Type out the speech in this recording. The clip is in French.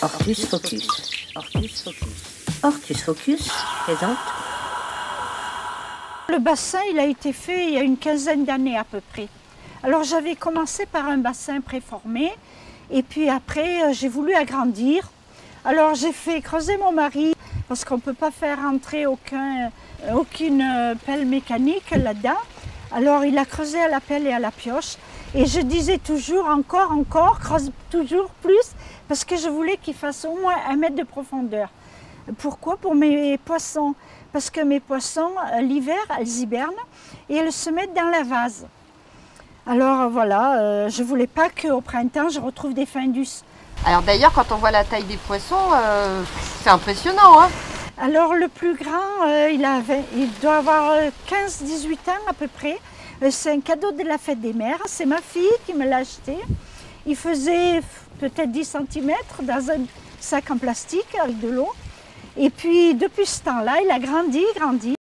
Hortus Focus. Hortus Focus. Hortus Focus présente. Le bassin, il a été fait il y a une quinzaine d'années à peu près. Alors j'avais commencé par un bassin préformé et puis après euh, j'ai voulu agrandir. Alors j'ai fait creuser mon mari parce qu'on ne peut pas faire entrer euh, aucune euh, pelle mécanique là-dedans. Alors il a creusé à la pelle et à la pioche. Et je disais toujours encore, encore, creuse toujours plus, parce que je voulais qu'il fasse au moins un mètre de profondeur. Pourquoi? Pour mes poissons. Parce que mes poissons, l'hiver, elles hibernent et elles se mettent dans la vase. Alors voilà, euh, je ne voulais pas qu'au printemps, je retrouve des findus. Alors d'ailleurs, quand on voit la taille des poissons, euh, c'est impressionnant. Hein Alors le plus grand, euh, il, avait, il doit avoir 15-18 ans à peu près. Euh, c'est un cadeau de la fête des mères. C'est ma fille qui me l'a acheté. Il faisait peut-être 10 cm dans un sac en plastique avec de l'eau. Et puis depuis ce temps-là, il a grandi, grandi.